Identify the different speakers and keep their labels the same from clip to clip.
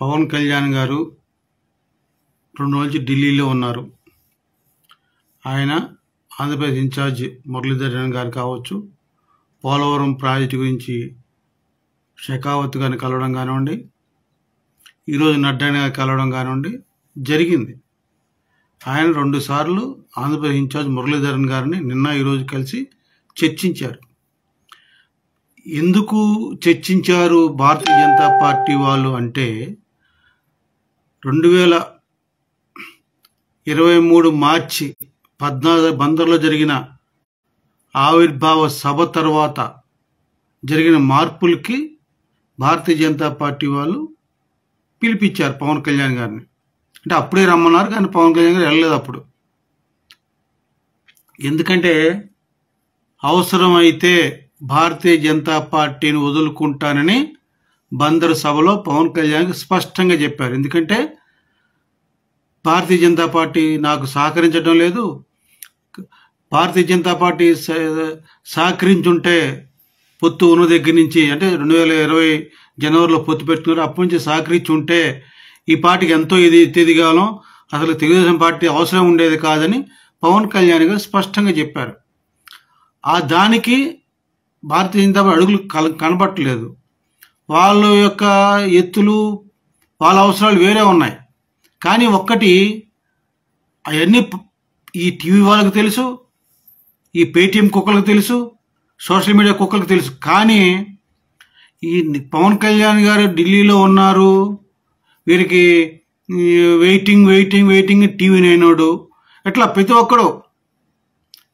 Speaker 1: పవన్ కళ్యాణ్ గారు రెండు రోజులు ఢిల్లీలో ఉన్నారు. ఆయన ఆంధ్రప్రదేశ్ ఇన్ఛార్జ్ మురళీధరన్ గారు కావచ్చు పోలవరం ప్రాజెక్టు గురించి షెకావత్ గారిని కలవడం కానివ్వండి ఈరోజు నడ్డా గారిని కలవడం కానివ్వండి జరిగింది. ఆయన రెండుసార్లు ఆంధ్రప్రదేశ్ ఇన్ఛార్జ్ మురళీధరన్ గారిని నిన్న ఈరోజు కలిసి చర్చించారు. ఎందుకు చర్చించారు భారతీయ జనతా పార్టీ వాళ్ళు అంటే రెండు వేల ఇరవై మూడు మార్చి పద్నాలుగు బందర్లో జరిగిన ఆవిర్భావ సభ తర్వాత జరిగిన మార్పులకి భారతీయ జనతా పార్టీ వాళ్ళు పిలిపించారు పవన్ కళ్యాణ్ గారిని. అంటే అప్పుడే రమ్మన్నారు కానీ పవన్ కళ్యాణ్ గారు వెళ్ళలేదు అప్పుడు. ఎందుకంటే అవసరమైతే భారతీయ జనతా పార్టీని వదులుకుంటానని బందరు సభలో పవన్ కళ్యాణ్ స్పష్టంగా చెప్పారు. ఎందుకంటే భారతీయ జనతా పార్టీ నాకు సహకరించడం లేదు. భారతీయ జనతా పార్టీ సహకరించుంటే పొత్తు ఉన్న దగ్గర నుంచి అంటే రెండు వేల ఇరవై జనవరిలో పొత్తు పెట్టుకున్నారు. అప్పటి నుంచి సహకరించి ఉంటే ఈ పార్టీకి ఎంతో ఇది ఎదిగాలం అసలు తెలుగుదేశం పార్టీ అవసరం ఉండేది కాదని పవన్ కళ్యాణ్ గారు స్పష్టంగా చెప్పారు. ఆ దానికి భారతీయ జనతా పార్టీ అడుగులు కల కనబట్టలేదు. వాళ్ళ యొక్క ఎత్తులు వాళ్ళ అవసరాలు వేరే ఉన్నాయి. కానీ ఒక్కటి అవన్నీ ఈ టీవీ వాళ్ళకి తెలుసు ఈ పేటీఎం కుక్కలకు తెలుసు సోషల్ మీడియా కుక్కలకు తెలుసు. కానీ ఈ పవన్ కళ్యాణ్ గారు ఢిల్లీలో ఉన్నారు. వీరికి వెయిటింగ్ వెయిటింగ్ వెయిటింగ్ టీవీ నైనోడు. ఇట్లా ప్రతి ఒక్కడు.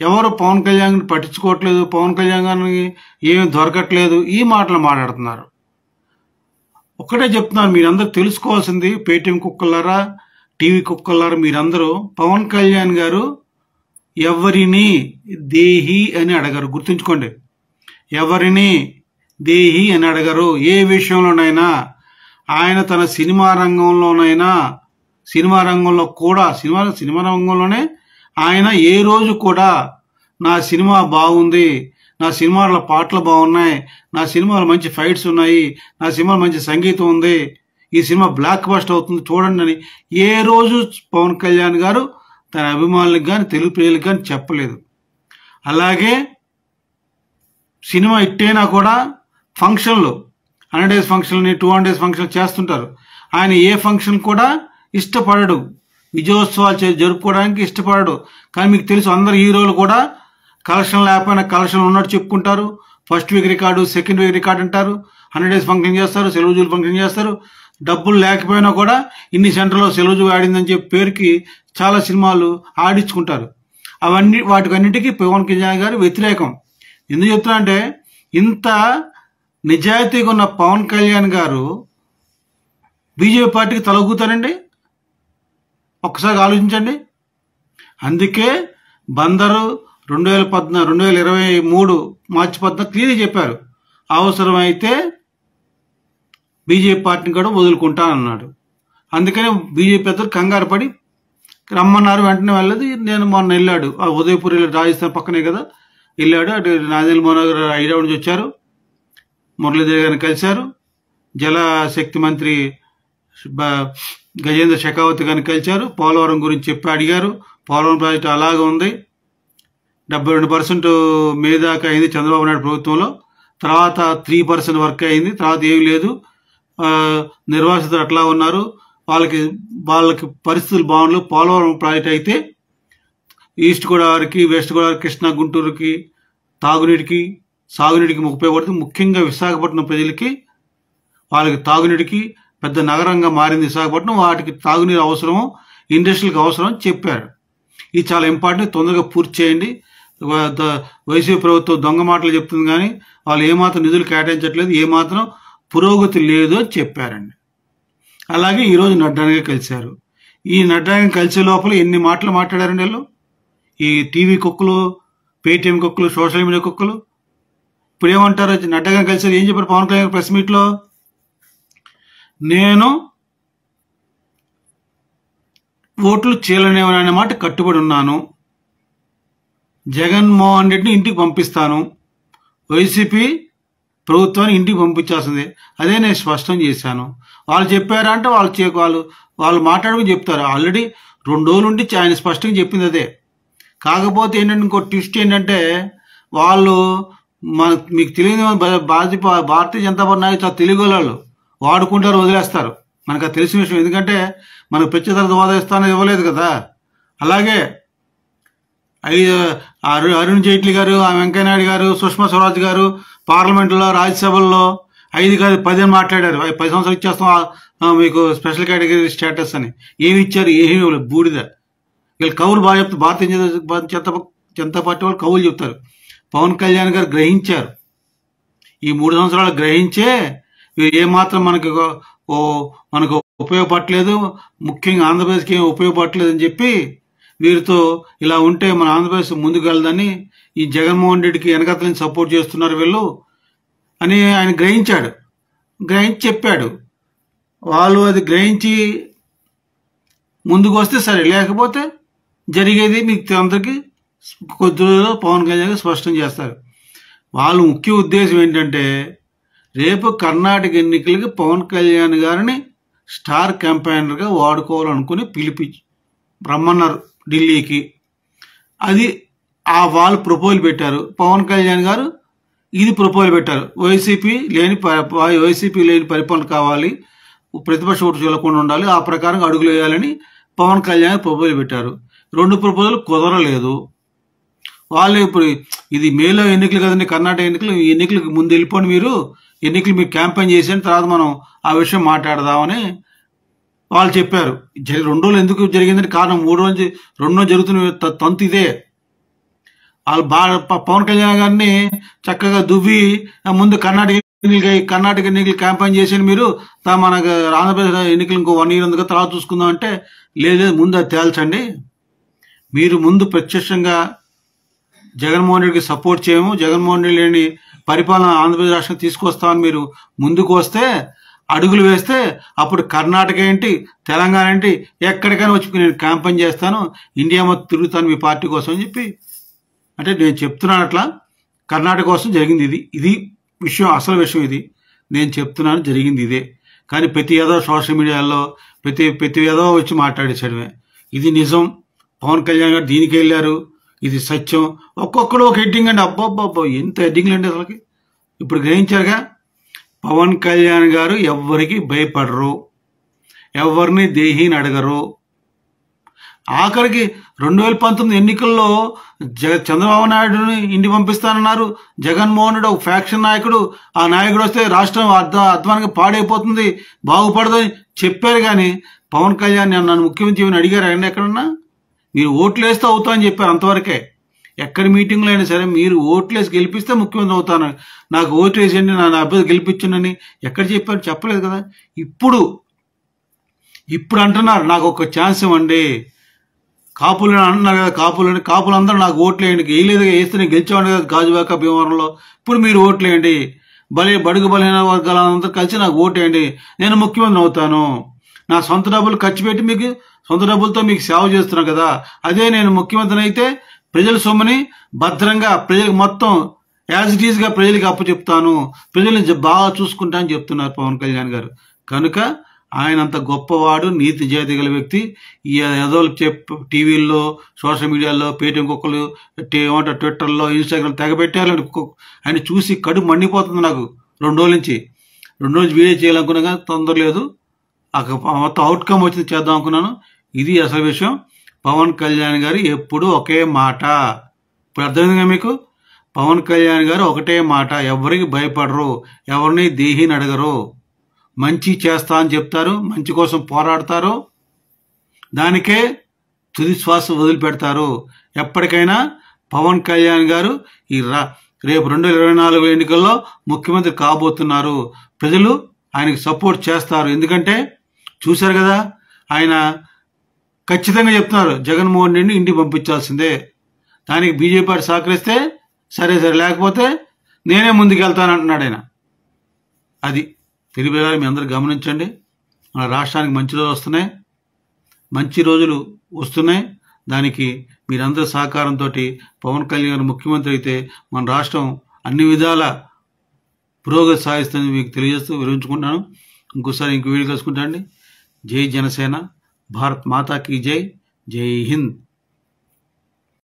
Speaker 1: ఎవరు పవన్ కళ్యాణ్ పట్టించుకోవట్లేదు పవన్ కళ్యాణ్ గారిని ఏమి దొరకట్లేదు ఈ మాటలు మాట్లాడుతున్నారు. ఒక్కటే చెప్తున్నాను మీరందరూ తెలుసుకోవాల్సింది పేటీఎం కుక్కలారా టీవీ కుక్కలారా మీరందరూ. పవన్ కళ్యాణ్ గారు ఎవరిని దేహి అని అడగరు. గుర్తుంచుకోండి. ఎవరిని దేహి అని అడగరు. ఏ విషయంలోనైనా ఆయన తన సినిమా రంగంలోనైనా సినిమా రంగంలో కూడా సినిమా సినిమా రంగంలోనే ఆయన ఏ రోజు కూడా నా సినిమా బాగుంది నా సినిమాల పాటలు బాగున్నాయి. నా సినిమాలో మంచి ఫైట్స్ ఉన్నాయి. నా సినిమాలో మంచి సంగీతం ఉంది. ఈ సినిమా బ్లాక్ బస్ట్ అవుతుంది చూడండి అని ఏ రోజు పవన్ కళ్యాణ్ గారు తన అభిమానులకు కానీ తెలుగు ప్రజలకు కానీ చెప్పలేదు. అలాగే సినిమా ఇట్టైనా కూడా ఫంక్షన్లు హండ్రెడ్ డేస్ ఫంక్షన్ని టూ హండ్రెడ్ డేస్ ఫంక్షన్ చేస్తుంటారు. ఆయన ఏ ఫంక్షన్ కూడా ఇష్టపడడు. విజయోత్సవాలు జరుపుకోవడానికి ఇష్టపడడు. కానీ మీకు తెలుసు అందరు హీరోలు కూడా కలెక్షన్ లేకపోయినా కలెక్షన్ ఉన్నట్టు చెప్పుకుంటారు. First week record second week record అంటారు. హండ్రెడ్ డేస్ ఫంక్షన్ చేస్తారు సెలవు జూలు ఫంక్షన్ చేస్తారు. డబ్బులు లేకపోయినా కూడా ఇన్ని సెంటర్లో సెలవు జూ ఆడిందని చెప్పి పేరుకి చాలా సినిమాలు ఆడించుకుంటారు. అవన్నీ వాటికన్నిటికీ పవన్ కళ్యాణ్ గారు వ్యతిరేకం. ఎందుకు చెప్తున్నా అంటే ఇంత నిజాయితీగా ఉన్న పవన్ కళ్యాణ్ గారు బీజేపీ పార్టీకి తలొగ్గుతారండి ఒక్కసారి ఆలోచించండి. అందుకే బందరు రెండు వేల పద్నా రెండు వేల ఇరవై మూడు మార్చి పద్నాలుగు క్లియర్ చెప్పారు. అవసరమైతే బీజేపీ పార్టీని కూడా వదులుకుంటానన్నాడు. అందుకనే బీజేపీ పెద్దలు కంగారు పడి రమ్మన్నారు వెంటనే వెళ్ళదు. నేను మొన్న వెళ్ళాడు. ఆ ఉదయపూర్ వెళ్ళాడు రాజస్థాన్ పక్కనే కదా. వెళ్ళాడు. అటు నాదేల్ మనోహర్ హైదరాబాద్ నుంచి వచ్చారు. మురళీధర్ గారిని కలిశారు. జలశక్తి మంత్రి బ- గజేంద్ర షెకావత్ గారిని కలిశారు. పోలవరం గురించి చెప్పి అడిగారు. పోలవరం ప్రాజెక్టు అలాగే ఉంది. డెబ్బై రెండు పర్సెంట్ మే దాకా అయింది చంద్రబాబు నాయుడు ప్రభుత్వంలో. తర్వాత త్రీ పర్సెంట్ వర్క్ అయింది. తర్వాత ఏమీ లేదు. నిర్వాసితులు అట్లా ఉన్నారు. వాళ్ళకి వాళ్ళకి పరిస్థితులు బాగుండవు. పోలవరం ప్రాజెక్ట్ అయితే ఈస్ట్ గోదావరికి వెస్ట్ గోదావరి కృష్ణా గుంటూరుకి తాగునీటికి సాగునీటికి ఉపయోగపడుతుంది ముఖ్యంగా విశాఖపట్నం ప్రజలకి వాళ్ళకి తాగునీటికి పెద్ద నగరంగా మారింది విశాఖపట్నం. వాటికి తాగునీరు అవసరము ఇండస్ట్రీలకు అవసరం చెప్పారు. ఇది చాలా ఇంపార్టెంట్. తొందరగా పూర్తి చేయండి. వైసీపీ ప్రభుత్వం దొంగ మాటలు చెప్తుంది కానీ వాళ్ళు ఏమాత్రం నిధులు కేటాయించట్లేదు ఏమాత్రం పురోగతి లేదు అని చెప్పారండి. అలాగే ఈరోజు నడ్డాగా కలిశారు. ఈ నడ్డాగా కలిసే లోపల ఎన్ని మాటలు మాట్లాడారండి వీళ్ళు? ఈ టీవీ కుక్కలు పేటీఎం కుక్కలు సోషల్ మీడియా కుక్కలు? ఇప్పుడు ఏమంటారు? నడ్డగా కలిసారు ఏం చెప్పారు పవన్ కళ్యాణ్ ప్రెస్ మీట్లో? నేను ఓట్లు చీలనేవనే మాట కట్టుబడి ఉన్నాను. జగన్మోహన్ రెడ్డిని ఇంటికి పంపిస్తాను. వైసీపీ ప్రభుత్వాన్ని ఇంటికి పంపించాల్సిందే. అదే నేను స్పష్టం చేశాను. వాళ్ళు చెప్పారంటే వాళ్ళు చే- వాళ్ళు వాళ్ళు మాట్లాడుకుని చెప్తారు. ఆల్రెడీ రెండు రోజుల నుండి ఆయన స్పష్టంగా చెప్పింది అదే. కాకపోతే ఏంటంటే ఇంకో ట్విస్ట్ ఏంటంటే వాళ్ళు మన మీకు తెలియని భాజపా భారతీయ జనతా పార్టీ నాయకులు తెలుగు వాళ్ళు. వాడుకుంటారు వదిలేస్తారు. మనకు అది తెలిసిన విషయం. ఎందుకంటే మనకు ప్రత్యేక తర్వాత ఇస్తానని ఇవ్వలేదు కదా. అలాగే ఐదు అరు అరుణ్ జైట్లీ గారు ఆ వెంకయ్యనాయుడు గారు సుష్మా స్వరాజ్ గారు పార్లమెంట్లో రాజ్యసభల్లో ఐదు కాదు పది అని మాట్లాడారు పది సంవత్సరాలు ఇచ్చేస్తాం మీకు స్పెషల్ కేటగిరీ స్టేటస్ అని. ఏమి ఇచ్చారు? ఏమీ ఇవ్వలేదు. బూడిద. వీళ్ళు కవులు బాగా చెప్తారు భారతీయ జనతా జనతా పార్టీ వాళ్ళు కవులు చెప్తారు. పవన్ కళ్యాణ్ గారు గ్రహించారు. ఈ మూడు సంవత్సరాలు గ్రహించే వీరు ఏమాత్రం మనకు ఓ మనకు ఉపయోగపడలేదు. ముఖ్యంగా ఆంధ్రప్రదేశ్కి ఏం ఉపయోగపడలేదు అని చెప్పి వీరితో ఇలా ఉంటే మన ఆంధ్రప్రదేశ్ ముందుకు వెళ్ళదని ఈ జగన్మోహన్ రెడ్డికి వెనకతలని సపోర్ట్ చేస్తున్నారు వీళ్ళు అని ఆయన గ్రహించాడు. గ్రహించి చెప్పాడు. వాళ్ళు అది గ్రహించి ముందుకు వస్తే సరే లేకపోతే జరిగేది మీకు అందరికీ కొద్ది రోజుల్లో పవన్ కళ్యాణ్ స్పష్టం చేస్తారు. వాళ్ళ ముఖ్య ఉద్దేశం ఏంటంటే రేపు కర్ణాటక ఎన్నికలకి పవన్ కళ్యాణ్ గారిని స్టార్ క్యాంపెయినర్గా వాడుకోవాలనుకుని పిలిపించి రమ్మన్నారు. ఢిల్లీకి. అది ఆ వాళ్ళు ప్రపోజల్ పెట్టారు. పవన్ కళ్యాణ్ గారు ఇది ప్రపోజల్ పెట్టారు. వైసీపీ లేని వైసీపీ లేని పరిపాలన కావాలి. ప్రతిపక్ష ఓటు చూడకుండా ఉండాలి. ఆ ప్రకారం అడుగులు వేయాలని పవన్ కళ్యాణ్ ప్రపోజల్ పెట్టారు. రెండు ప్రపోజల్ కుదరలేదు. వాళ్ళు ఇప్పుడు ఇది మేలో ఎన్నికలు కదండి కర్ణాటక ఎన్నికలు ఈ ఎన్నికలకు ముందు వెళ్ళిపోండి మీరు. ఎన్నికలు మీరు క్యాంపెయిన్ చేసిన తర్వాత మనం ఆ విషయం మాట్లాడదామని వాళ్ళు చెప్పారు జరి- రెండు రోజులు ఎందుకు జరిగిందని కారణం మూడు రోజు రెండు రోజులు జరుగుతున్న తంతు ఇదే. వాళ్ళు బాగా పవన్ కళ్యాణ్ గారిని చక్కగా దువ్వి ముందు కర్ణాటక ఎన్నికలు కర్ణాటక ఎన్నికలు క్యాంపెయిన్ చేసి మీరు మనకు ఆంధ్రప్రదేశ్ ఎన్నికలు ఇంకో వన్ ఇయర్ ఉంది కదా తర్వాత చూసుకుందాం అంటే లేదు లేదు, ముందు అది తేల్చండి. మీరు ముందు ప్రత్యక్షంగా జగన్మోహన్ రెడ్డికి సపోర్ట్ చేయము జగన్మోహన్ రెడ్డి లేని పరిపాలన ఆంధ్రప్రదేశ్ రాష్ట్రం తీసుకొస్తామని మీరు ముందుకు వస్తే అడుగులు వేస్తే అప్పుడు కర్ణాటక ఏంటి తెలంగాణ ఏంటి ఎక్కడికైనా వచ్చి నేను క్యాంపెయిన్ చేస్తాను ఇండియా మొత్తం తిరుగుతాను మీ పార్టీ కోసం అని చెప్పి. అంటే నేను చెప్తున్నాను అట్లా కర్ణాటక కోసం జరిగింది ఇది. ఇది విషయం అసలు విషయం ఇది. నేను చెప్తున్నాను జరిగింది ఇదే. కానీ ప్రతి ఏదో సోషల్ మీడియాలో ప్రతి ప్రతి ఏదో వచ్చి మాట్లాడేసడమే ఇది నిజం. పవన్ కళ్యాణ్ గారు దీనికి వెళ్ళారు. ఇది సత్యం. ఒక్కొక్కడు ఒక హెడ్డింగ్ అండి. అబ్బబ్బబ్బో ఎంత హెడ్డింగ్లు అండి అసలుకి. ఇప్పుడు గ్రహించారుగా? పవన్ కళ్యాణ్ గారు ఎవ్వరికి భయపడరు. ఎవరిని దేహిని అడగరు. ఆఖరికి రెండు వేల పంతొమ్మిది ఎన్నికల్లో జగ చంద్రబాబు నాయుడుని ఇంటి పంపిస్తానన్నారు. జగన్మోహన్ రెడ్డి ఒక ఫ్యాక్షన్ నాయకుడు. ఆ నాయకుడు వస్తే రాష్ట్రం అర్థ అధ్వానికి పాడైపోతుంది. బాగుపడదని చెప్పారు కానీ పవన్ కళ్యాణ్ నన్ను ముఖ్యమంత్రి అడిగారు? ఎక్కడన్నా? మీరు ఓట్లు వేస్తే అవుతా అని చెప్పారు అంతవరకే. ఎక్కడి మీటింగ్లో అయినా సరే మీరు ఓట్లేసి గెలిపిస్తే ముఖ్యమంత్రి అవుతాను. నాకు ఓటు వేసేయండి నా అభ్యర్థి గెలిపించునని ఎక్కడ చెప్పారు? చెప్పలేదు కదా. ఇప్పుడు ఇప్పుడు అంటున్నారు నాకు ఒక ఛాన్స్ ఇవ్వండి. కాపులు అంటున్నారు కదా కాపులు కాపులు అందరూ నాకు ఓట్లు వేయండి. వేయలేదు వేస్తే నేను గెలిచేవాడిని కదా గాజువాక భీమవరంలో. ఇప్పుడు మీరు ఓట్లు వేయండి. బలి బడుగు బలహీన వర్గాలందరూ కలిసి నాకు ఓటేయండి వేయండి. నేను ముఖ్యమంత్రి అవుతాను. నా సొంత డబ్బులు ఖర్చు పెట్టి మీకు సొంత డబ్బులతో మీకు సేవ చేస్తున్నాను కదా. అదే నేను ముఖ్యమంత్రిని అయితే ప్రజల సొమ్ముని భద్రంగా ప్రజలకు మొత్తం యాజ్ ఇట్ ఈస్గా ప్రజలకు అప్పచెప్తాను ప్రజల్ని బాగా చూసుకుంటా అని చెప్తున్నారు పవన్ కళ్యాణ్ గారు. కనుక ఆయన అంత గొప్పవాడు నీతి జాతి గల వ్యక్తి. ఈ ఏదో చెప్ టీవీల్లో సోషల్ మీడియాలో పేటీఎం కుక్కలు ఏమంటారు ట్విట్టర్లో ఇన్స్టాగ్రామ్ తెగబెట్టాలని ఆయన చూసి కడుపు మండిపోతుంది నాకు రెండు రోజుల నుంచి. రెండు రోజులు వీడియో చేయాలనుకున్నా కానీ తొందర లేదు మొత్తం అవుట్కమ్ వచ్చింది చేద్దాం అనుకున్నాను. ఇది అసలు విషయం. పవన్ కళ్యాణ్ గారు ఎప్పుడు ఒకే మాట. ఇప్పుడు అర్థమైందిగా మీకు? పవన్ కళ్యాణ్ గారు ఒకటే మాట ఎవరికి భయపడరు ఎవరిని దేహిని అడగరు. మంచి చేస్తా అని చెప్తారు మంచి కోసం పోరాడతారు. దానికే తుది శ్వాస వదిలిపెడతారు. ఎప్పటికైనా పవన్ కళ్యాణ్ గారు ఈ రా రేపు రెండు వేల ఇరవై నాలుగు ఎన్నికల్లో ముఖ్యమంత్రి కాబోతున్నారు. ప్రజలు ఆయనకి సపోర్ట్ చేస్తారు. ఎందుకంటే చూశారు కదా ఆయన ఖచ్చితంగా చెప్తున్నారు జగన్మోహన్ రెడ్డిని ఇంటికి పంపించాల్సిందే. దానికి బీజేపీ పార్టీ సహకరిస్తే సరే సరే లేకపోతే నేనే ముందుకెళ్తానంటున్నాడు ఆయన. అది తెలుగు ప్రజలు మీ అందరూ గమనించండి. మన రాష్ట్రానికి మంచి రోజులు వస్తున్నాయి. మంచి రోజులు వస్తున్నాయి. దానికి మీరందరి సహకారంతో పవన్ కళ్యాణ్ ముఖ్యమంత్రి అయితే మన రాష్ట్రం అన్ని విధాల పురోగతి సాధిస్తుందని మీకు తెలియజేస్తూ వివరించుకుంటున్నాను ఇంకోసారి ఇంకో వీడియో కలుసుకుంటా అండి. జై జనసేన. भारत माता की जय जय हिंद।